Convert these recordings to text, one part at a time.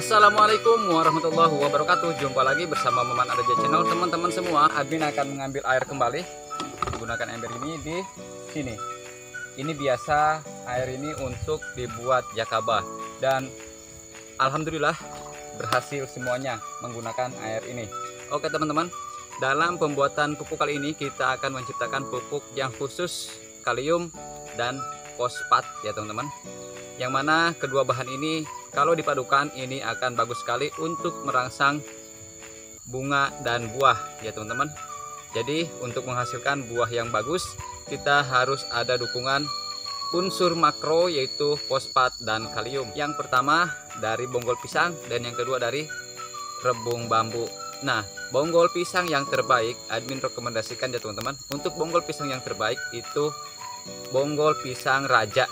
Assalamualaikum warahmatullahi wabarakatuh. Jumpa lagi bersama Maman Adaja Channel. Teman-teman semua, Admin akan mengambil air kembali. Menggunakan ember ini di sini. Ini biasa air ini untuk dibuat jakaba Dan Alhamdulillah berhasil semuanya menggunakan air ini. Oke teman-teman. Dalam pembuatan pupuk kali ini kita akan menciptakan pupuk yang khusus kalium dan fosfat ya teman-teman. Yang mana kedua bahan ini kalau dipadukan ini akan bagus sekali untuk merangsang bunga dan buah ya teman-teman. Jadi untuk menghasilkan buah yang bagus kita harus ada dukungan unsur makro yaitu fosfat dan kalium. Yang pertama dari bonggol pisang dan yang kedua dari rebung bambu. Nah bonggol pisang yang terbaik admin rekomendasikan ya teman-teman. Untuk bonggol pisang yang terbaik itu bonggol pisang raja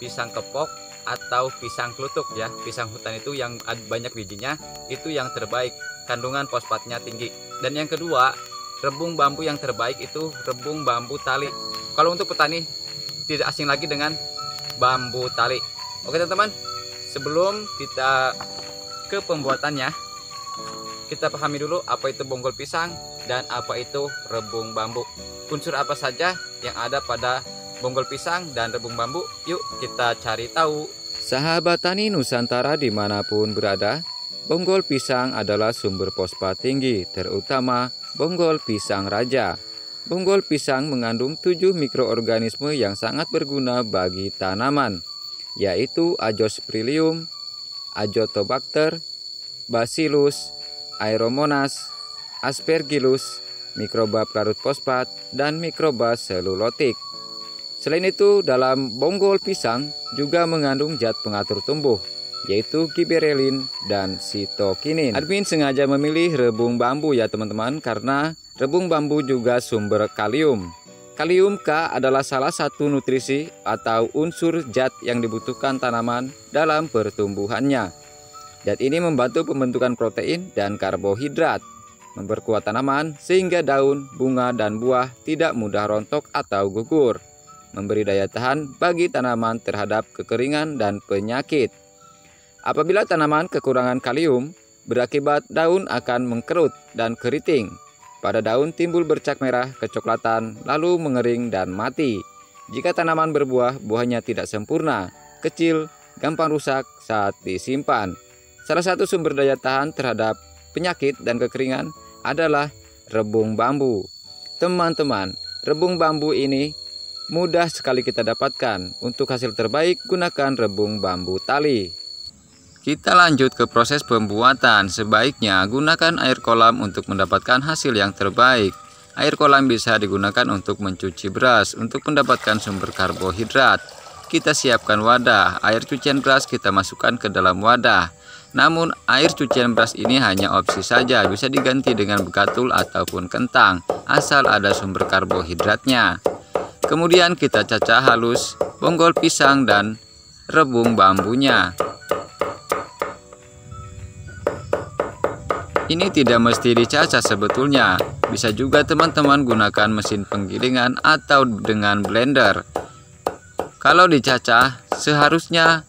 pisang kepok atau pisang klutuk ya. Pisang hutan itu yang banyak bijinya itu yang terbaik. Kandungan fosfatnya tinggi. Dan yang kedua rebung bambu yang terbaik itu rebung bambu tali. Kalau untuk petani tidak asing lagi dengan bambu tali. Oke teman-teman sebelum kita ke pembuatannya kita pahami dulu apa itu bonggol pisang dan apa itu rebung bambu. Unsur apa saja yang ada pada bonggol pisang dan rebung bambu. Yuk kita cari tahu. Sahabat tani Nusantara di mana pun berada, bonggol pisang adalah sumber fosfat tinggi, terutama bonggol pisang raja. Bonggol pisang mengandung tujuh mikroorganisme yang sangat berguna bagi tanaman, yaitu Azospirillum, Azotobacter, Bacillus, Aeromonas, Aspergillus, mikroba pelarut fosfat, dan mikroba selulotik. Selain itu, dalam bonggol pisang juga mengandung zat pengatur tumbuh, yaitu giberelin dan sitokinin. Admin sengaja memilih rebung bambu ya teman-teman, karena rebung bambu juga sumber kalium. Kalium K adalah salah satu nutrisi atau unsur zat yang dibutuhkan tanaman dalam pertumbuhannya. Zat ini membantu pembentukan protein dan karbohidrat, memperkuat tanaman sehingga daun, bunga, dan buah tidak mudah rontok atau gugur memberi daya tahan bagi tanaman terhadap kekeringan dan penyakit. Apabila tanaman kekurangan kalium, berakibat daun akan mengkerut dan keriting. Pada daun timbul bercak merah kecoklatan, lalu mengering dan mati. Jika tanaman berbuah, buahnya tidak sempurna, kecil, gampang rusak saat disimpan. Salah satu sumber daya tahan terhadap penyakit dan kekeringan adalah rebung bambu. Teman-teman, rebung bambu ini mudah sekali kita dapatkan. Untuk hasil terbaik, gunakan rebung bambu tali. Kita lanjut ke proses pembuatan. Sebaiknya gunakan air kolam untuk mendapatkan hasil yang terbaik. Air kolam bisa digunakan untuk mencuci beras untuk mendapatkan sumber karbohidrat. Kita siapkan wadah, air cucian beras kita masukkan ke dalam wadah. Namun air cucian beras ini hanya opsi saja, bisa diganti dengan bekatul ataupun kentang, asal ada sumber karbohidratnya. Kemudian kita cacah halus bonggol pisang dan rebung bambunya. Ini tidak mesti dicacah sebetulnya. Bisa juga teman-teman gunakan mesin penggilingan atau dengan blender. Kalau dicacah, seharusnya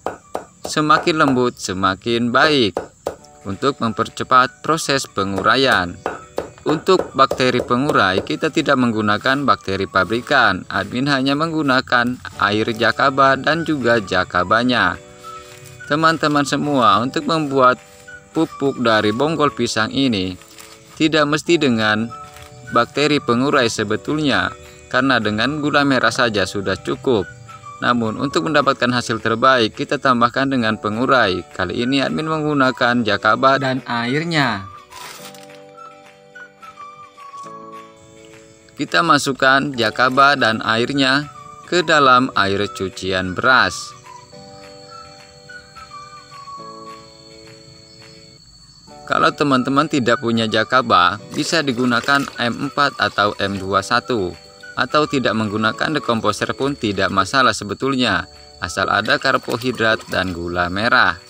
semakin lembut semakin baik untuk mempercepat proses penguraian. Untuk bakteri pengurai, kita tidak menggunakan bakteri pabrikan. Admin hanya menggunakan air jakaba dan juga jakabanya. Teman-teman semua, untuk membuat pupuk dari bonggol pisang ini, tidak mesti dengan bakteri pengurai sebetulnya, karena dengan gula merah saja sudah cukup. Namun untuk mendapatkan hasil terbaik kita tambahkan dengan pengurai. Kali ini admin menggunakan jakaba dan airnya. Kita masukkan jakaba dan airnya ke dalam air cucian beras. Kalau teman-teman tidak punya jakaba, bisa digunakan M4 atau M21 atau tidak menggunakan dekomposer pun tidak masalah sebetulnya, asal ada karbohidrat dan gula merah.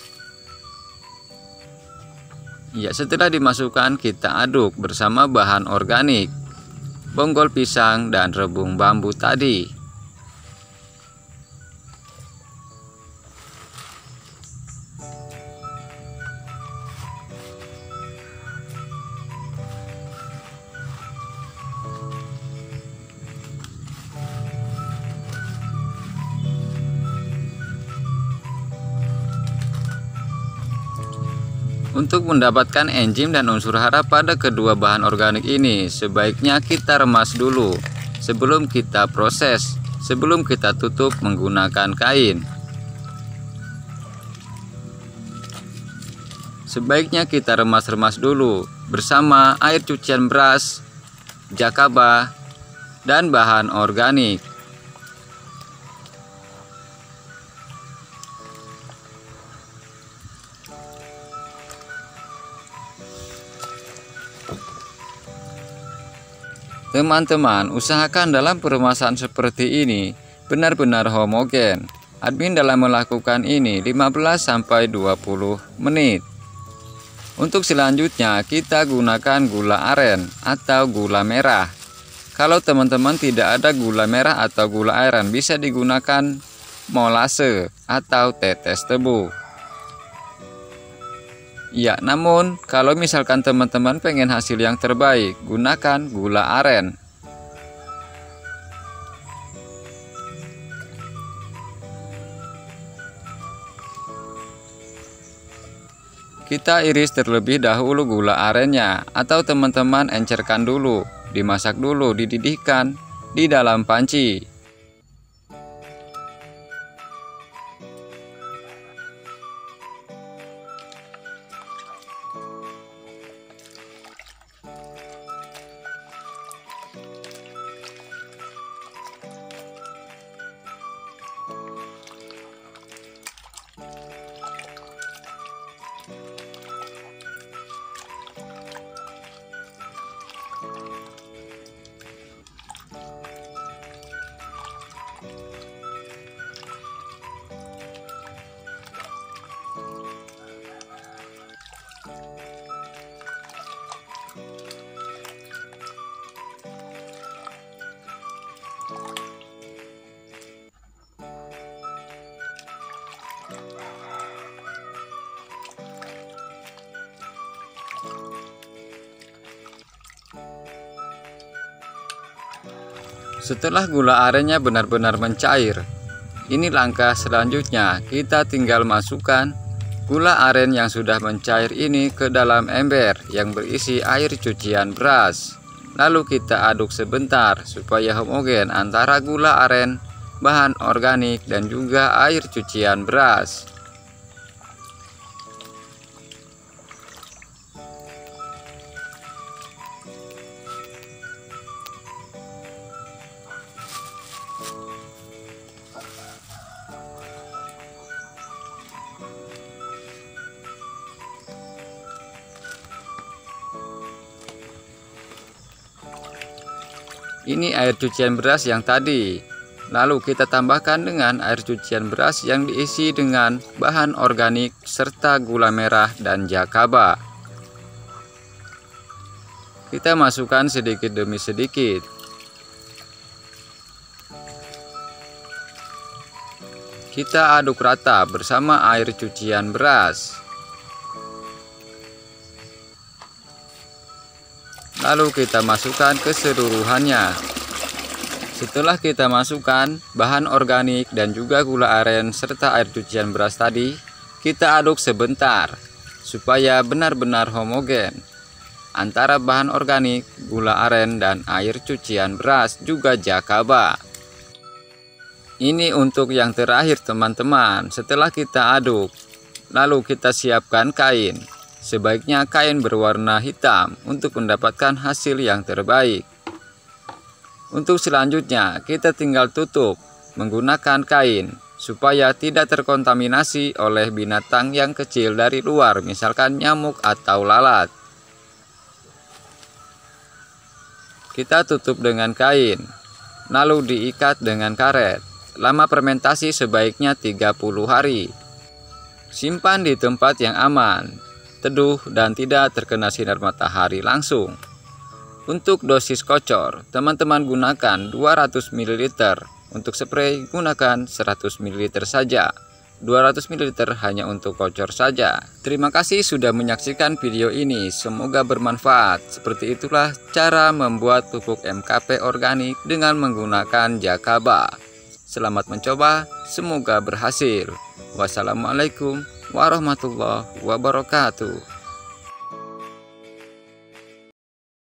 Ya, setelah dimasukkan kita aduk bersama bahan organik bonggol pisang, dan rebung bambu tadi. Untuk mendapatkan enzim dan unsur hara pada kedua bahan organik ini, sebaiknya kita remas dulu sebelum kita proses, sebelum kita tutup menggunakan kain. Sebaiknya kita remas-remas dulu bersama air cucian beras, jakaba, dan bahan organik. Teman-teman, usahakan dalam permasalahan seperti ini benar-benar homogen. Admin dalam melakukan ini 15-20 menit. Untuk selanjutnya, kita gunakan gula aren atau gula merah. Kalau teman-teman tidak ada gula merah atau gula aren, bisa digunakan molase atau tetes tebu. Ya, namun kalau misalkan teman-teman pengen hasil yang terbaik, gunakan gula aren. Kita iris terlebih dahulu gula arennya atau teman-teman encerkan dulu, dimasak dulu, dididihkan di dalam panci. Setelah gula arennya benar-benar mencair, ini langkah selanjutnya. Kita tinggal masukkan gula aren yang sudah mencair ini ke dalam ember yang berisi air cucian beras. Lalu kita aduk sebentar supaya homogen antara gula aren, bahan organik, dan juga air cucian beras. Ini air cucian beras yang tadi. Lalu kita tambahkan dengan air cucian beras yang diisi dengan bahan organik serta gula merah dan jakaba. Kita masukkan sedikit demi sedikit. Kita aduk rata bersama air cucian beras. lalu kita masukkan keseluruhannya setelah kita masukkan bahan organik dan juga gula aren serta air cucian beras tadi kita aduk sebentar supaya benar-benar homogen antara bahan organik, gula aren, dan air cucian beras juga jakaba. Ini untuk yang terakhir teman-teman setelah kita aduk lalu kita siapkan kain Sebaiknya kain berwarna hitam untuk mendapatkan hasil yang terbaik. Untuk selanjutnya, kita tinggal tutup menggunakan kain supaya tidak terkontaminasi oleh binatang yang kecil dari luar, misalkan nyamuk atau lalat. Kita tutup dengan kain, lalu diikat dengan karet. Lama fermentasi sebaiknya 30 hari. Simpan di tempat yang aman, teduh, dan tidak terkena sinar matahari langsung. Untuk dosis kocor, teman-teman gunakan 200 ml. Untuk spray, gunakan 100 ml saja. 200 ml hanya untuk kocor saja. Terima kasih sudah menyaksikan video ini. Semoga bermanfaat. Seperti itulah cara membuat pupuk MKP organik dengan menggunakan jakaba. Selamat mencoba, semoga berhasil. Wassalamualaikum warahmatullahi wabarakatuh.